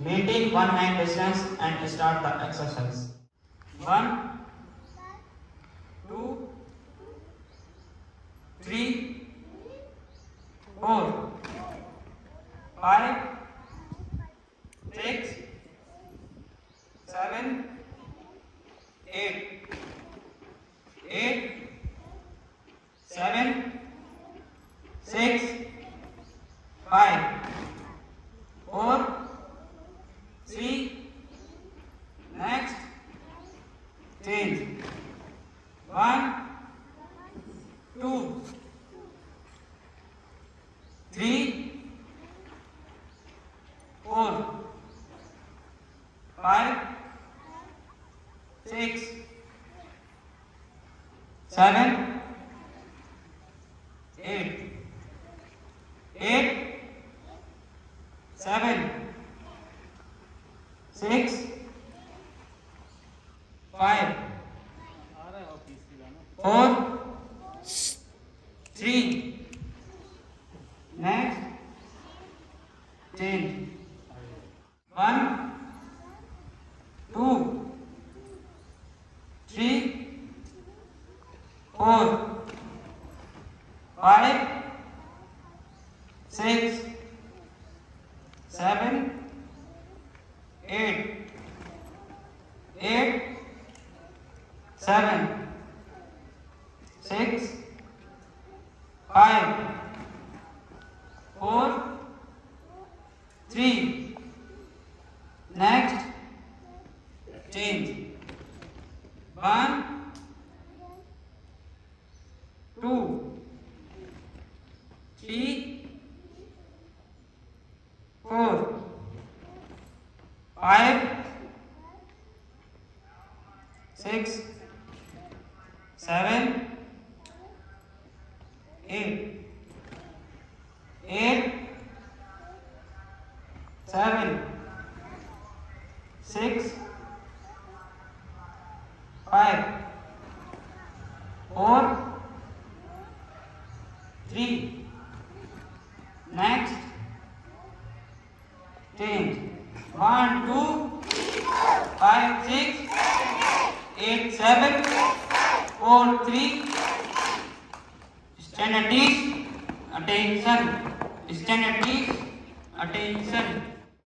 Maintain one hand distance and start the exercise. One, two, three, four, five, six, seven, eight, eight, seven, six, five, four, three, next, change, one, two, three, four, five, six, seven, eight, eight, seven, six, five, four, three, next, change, one, two, three, four, five, six, seven, eight, eight, seven, six, five, four, three, next, change, one, two, three, four, five, six, seven, eight, eight, seven, six, five, four, three, next, change, one, two, five, six, eight, seven, four, three, stand at ease, attention, stand at ease, attention.